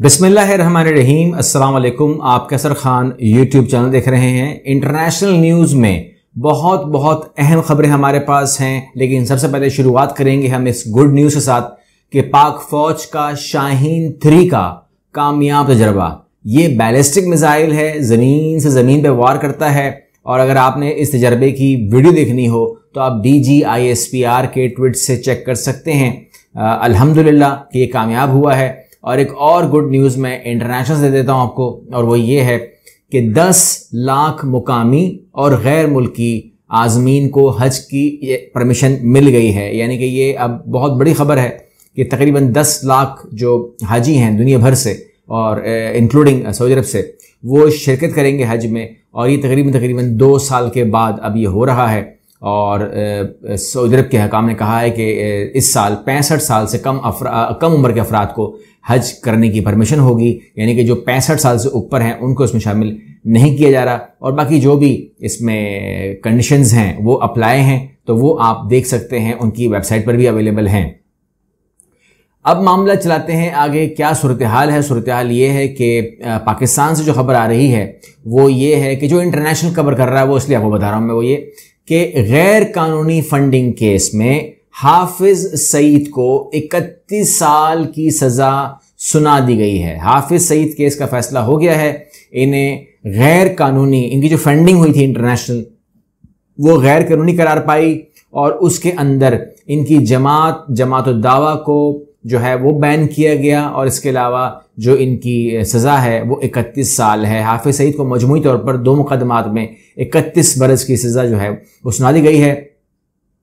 रहीम अस्सलाम वालेकुम आप कैसर खान यूट्यूब चैनल देख रहे हैं। इंटरनेशनल न्यूज़ में बहुत बहुत अहम खबरें हमारे पास हैं। लेकिन सबसे पहले शुरुआत करेंगे हम इस गुड न्यूज़ के साथ कि पाक फौज का शाहीन थ्री का कामयाब तजर्बा। ये बैलिस्टिक मिसाइल है, ज़मीन से ज़मीन पर वार करता है। और अगर आपने इस तजर्बे की वीडियो देखनी हो तो आप D G I S P R के ट्विट से चेक कर सकते हैं। अल्हम्दुलिल्लाह कि ये कामयाब हुआ है। और एक और गुड न्यूज़ मैं इंटरनेशनल से देता हूँ आपको, और वो ये है कि 10 लाख मुकामी और गैर मुल्की आजमीन को हज की परमिशन मिल गई है। यानी कि ये अब बहुत बड़ी खबर है कि तकरीबन 10 लाख जो हाजी हैं दुनिया भर से और इंक्लूडिंग सऊदी अरब से, वो शिरकत करेंगे हज में, और ये तकरीबन तकरीबन दो साल के बाद अब ये हो रहा है। और सऊदी अरब के हकाम ने कहा है कि इस साल, पैंसठ साल से कम अफरा, कम उम्र के अफराद को हज करने की परमिशन होगी। यानी कि जो पैंसठ साल से ऊपर हैं, उनको इसमें शामिल नहीं किया जा रहा। और बाकी जो भी इसमें कंडीशंस हैं, वो अप्लाई हैं तो वो आप देख सकते हैं, उनकी वेबसाइट पर भी अवेलेबल हैं। अब मामला चलाते हैं आगे, क्या सूरत हाल है? सूरत हाल ये है कि पाकिस्तान से जो खबर आ रही है, वो ये है कि जो इंटरनेशनल खबर कर रहा है, वो इसलिए आपको बता रहा हूँ मैं, वो ये कि गैर कानूनी फंडिंग केस में हाफिज सईद को 31 साल की सज़ा सुना दी गई है। हाफिज सईद केस का फैसला हो गया है। इन्हें गैर कानूनी, इनकी जो फंडिंग हुई थी इंटरनेशनल वो गैर कानूनी करार पाई और उसके अंदर इनकी जमात जमात दावा को जो है वो बैन किया गया और इसके अलावा जो इनकी सज़ा है वो 31 साल है। हाफिज सईद को मजमू तौर पर दो मुकदमात में 31 बरस की सज़ा जो है वो सुना दी गई है।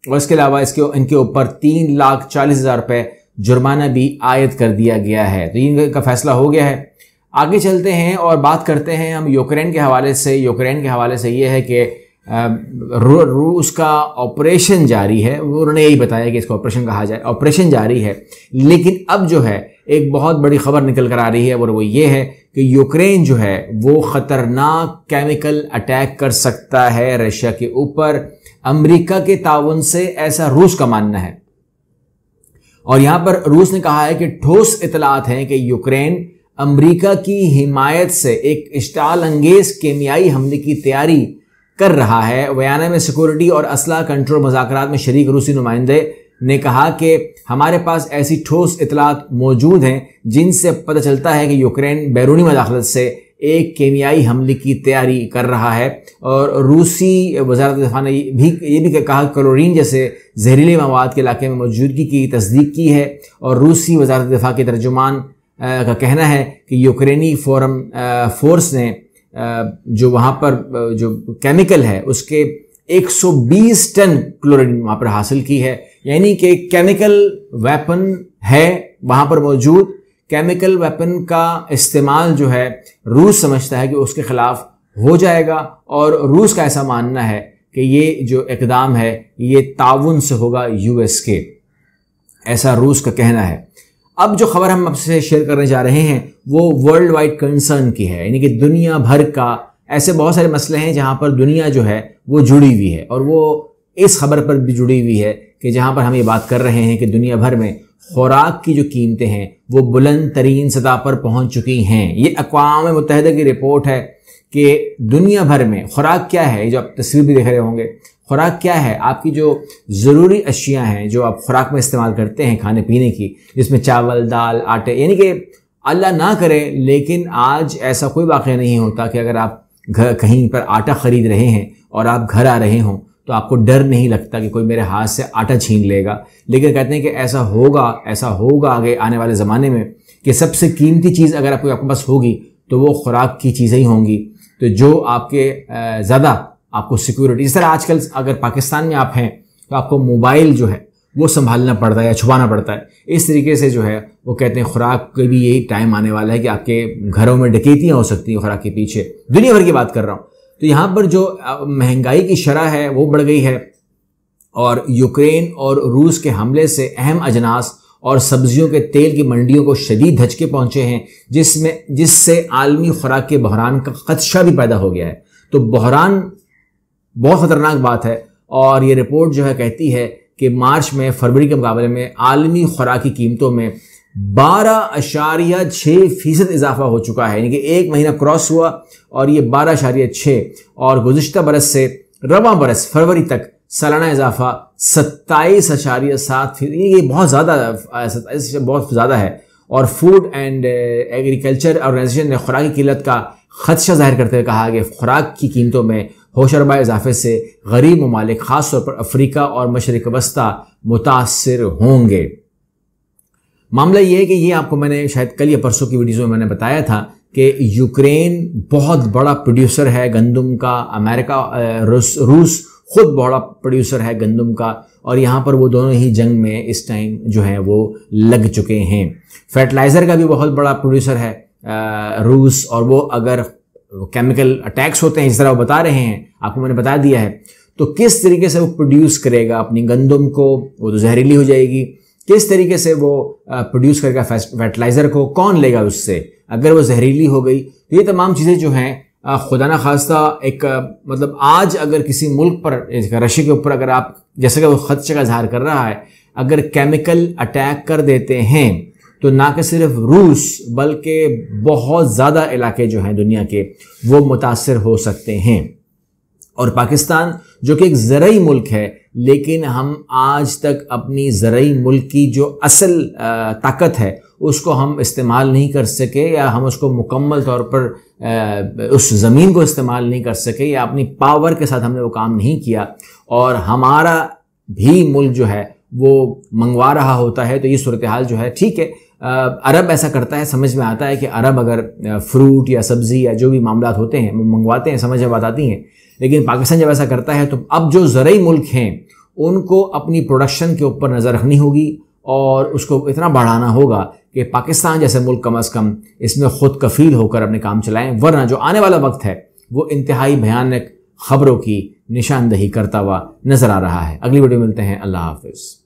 और इसके अलावा इसके, इनके ऊपर तीन लाख चालीस हज़ार रुपये जुर्माना भी आयद कर दिया गया है। तो इनका फैसला हो गया है। आगे चलते हैं और बात करते हैं हम यूक्रेन के हवाले से। यूक्रेन के हवाले से ये है कि रूस का ऑपरेशन जारी है। उन्होंने यही बताया कि इसको ऑपरेशन कहा जाए। ऑपरेशन जारी है। लेकिन अब जो है, एक बहुत बड़ी खबर निकल कर आ रही है, और वो ये है कि यूक्रेन जो है, वो ख़तरनाक केमिकल अटैक कर सकता है रशिया के ऊपर। अमेरिका के ताउन से ऐसा रूस का मानना है। और यहाँ पर रूस ने कहा है कि ठोस इतलात हैं कि यूक्रेन अमेरिका की हिमायत से एक स्टाल अंगेज केमियाई हमले की तैयारी कर रहा है बयाना में सिक्योरिटी और असला कंट्रोल मज़ाक में शरीक रूसी नुमाइंदे ने कहा कि हमारे पास ऐसी ठोस इतलात मौजूद हैं जिनसे पता चलता है कि यूक्रेन बैरूनी मदाखलत से एक केमियाई हमले की तैयारी कर रहा है और रूसी वजारत दफ़ा ने भी ये भी कहा क्लोरीन जैसे जहरीले मवाद के इलाके में मौजूदगी की तस्दीक की है और रूसी वजारत दफ़ा के तर्जुमान का कहना है कि यूक्रेनी फोरम फोर्स ने जो वहाँ पर जो केमिकल है, उसके 120 टन क्लोरीन वहाँ पर हासिल की है। यानी कि केमिकल वेपन है वहाँ पर मौजूद। केमिकल वेपन का इस्तेमाल जो है, रूस समझता है कि उसके ख़िलाफ़ हो जाएगा और रूस का ऐसा मानना है कि ये जो इकदाम है, ये ताउन से होगा यूएस के। ऐसा रूस का कहना है। अब जो खबर हम आपसे शेयर करने जा रहे हैं वो वर्ल्ड वाइड कंसर्न की है। यानी कि दुनिया भर का ऐसे बहुत सारे मसले हैं जहाँ पर दुनिया जो है, वो जुड़ी हुई है। और वो इस खबर पर भी जुड़ी हुई है कि जहाँ पर हम ये बात कर रहे हैं कि दुनिया भर में खुराक की जो कीमतें हैं, वो बुलंद तरीन सतह पर पहुँच चुकी हैं। ये अकवाम मुतहदा की रिपोर्ट है कि दुनिया भर में खुराक क्या है जो आप तस्वीर भी देख रहे होंगे, खुराक क्या है? आपकी जो ज़रूरी अशियाँ हैं, जो आप खुराक में इस्तेमाल करते हैं खाने पीने की, जिसमें चावल, दाल, आटे, यानी कि अल्लाह ना करे, लेकिन आज ऐसा कोई वाक़ नहीं होता कि अगर आप घर, कहीं पर आटा ख़रीद रहे हैं और आप घर आ रहे हों तो आपको डर नहीं लगता कि कोई मेरे हाथ से आटा छीन लेगा। लेकिन कहते हैं कि ऐसा होगा ऐसा होगा आगे, आने वाले ज़माने में कि सबसे कीमती चीज़ अगर आपको आपके पास होगी तो वो खुराक की चीज़ें ही होंगी। तो जो आपके ज़्यादा आपको सिक्योरिटी इस तरह आजकल अगर पाकिस्तान में आप हैं तो आपको मोबाइल जो है वो संभालना पड़ता है या छुपाना पड़ता है। इस तरीके से जो है, वो कहते हैं खुराक के भी यही टाइम आने वाला है कि आपके घरों में डकैतियाँ हो सकती हैं खुराक के पीछे। दुनिया भर की बात कर रहा हूँ। तो यहाँ पर जो महँगाई की शरह है, वो बढ़ गई है और यूक्रेन और रूस के हमले से अहम अजनास और सब्जियों के तेल की मंडियों को शदीद धचके पहुँचे हैं, जिसमें, जिससे आलमी खुराक के बहरान का खदशा भी पैदा हो गया है। तो बहरान बहुत ख़तरनाक बात है और ये रिपोर्ट जो है कहती है कि मार्च में, फरवरी के मुकाबले में आलमी खुराक की कीमतों में बारह अशारिया छः फ़ीसद इजाफा हो चुका है। यानी कि एक महीना क्रॉस हुआ और ये बारह अशारिया छः और गुजशत बरस से रवा बरस, फरवरी तक सालाना इजाफा सत्ताईस अशारिया सात फ़ीसद ये बहुत ज़्यादा सत्ताईस बहुत ज़्यादा है। और फ़ूड एंड एग्रीकल्चर ऑर्गेनाइजेशन ने खुराक की किल्लत का खदशा ज़ाहिर करते हुए कहा कि खुराक की कीमतों में होशरबा इजाफे से गरीब ममालिक ख़ास तौर पर अफ्रीका और मशरक वस्ती, मुतासर होंगे। मामला ये है कि ये आपको मैंने शायद कल या परसों की वीडियो में मैंने बताया था कि यूक्रेन बहुत बड़ा प्रोड्यूसर है गंदम का, अमेरिका रूस रूस खुद बड़ा प्रोड्यूसर है गंदम का, और यहाँ पर वो दोनों ही जंग में इस टाइम जो है वो लग चुके हैं। फर्टिलाइज़र का भी बहुत बड़ा प्रोड्यूसर है रूस, और वो अगर केमिकल अटैक्स होते हैं इस तरह वो बता रहे हैं आपको मैंने बता दिया है तो किस तरीके से वो प्रोड्यूस करेगा अपनी गंदम को, वो तो जहरीली हो जाएगी। किस तरीके से वो प्रोड्यूस करेगा फर्टिलाइज़र को, कौन लेगा उससे? अगर वो जहरीली हो गई तो ये तमाम चीज़ें जो हैं खुदा न खास्ता एक मतलब आज अगर किसी मुल्क पर रशिया के ऊपर अगर आप, जैसे कि वो खदशे का इजहार कर रहा है, अगर केमिकल अटैक कर देते हैं तो ना कि सिर्फ़ रूस, बल्कि बहुत ज़्यादा इलाके जो हैं दुनिया के, वो मुतासर हो सकते हैं। और पाकिस्तान, जो कि एक ज़रूरी मुल्क है, लेकिन हम आज तक अपनी ज़रूरी मुल्क की जो असल ताकत है, उसको हम इस्तेमाल नहीं कर सके, या हम उसको मुकम्मल तौर पर उस ज़मीन को इस्तेमाल नहीं कर सके, या अपनी पावर के साथ हमने वो काम नहीं किया। और हमारा भी मुल्क जो है, वो मंगवा रहा होता है तो ये सूरत हाल जो है, ठीक है। अरब ऐसा करता है, समझ में आता है कि अरब अगर फ्रूट या सब्ज़ी या जो भी मामला होते हैं वो मंगवाते हैं, समझ में बात आती हैं, लेकिन पाकिस्तान जब ऐसा करता है तो अब जो ज़रूरी मुल्क हैं, उनको अपनी प्रोडक्शन के ऊपर नज़र रखनी होगी और उसको इतना बढ़ाना होगा कि पाकिस्तान जैसे मुल्क कम अज़ कम इसमें खुद कफील होकर अपने काम चलाएँ, वरना जो आने वाला वक्त है, वो इंतहाई भयानक खबरों की निशानदही करता हुआ नज़र आ रहा है। अगली वीडियो मिलते हैं। अल्लाह हाफिज़।